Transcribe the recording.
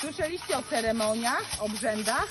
Słyszeliście o ceremoniach, obrzędach?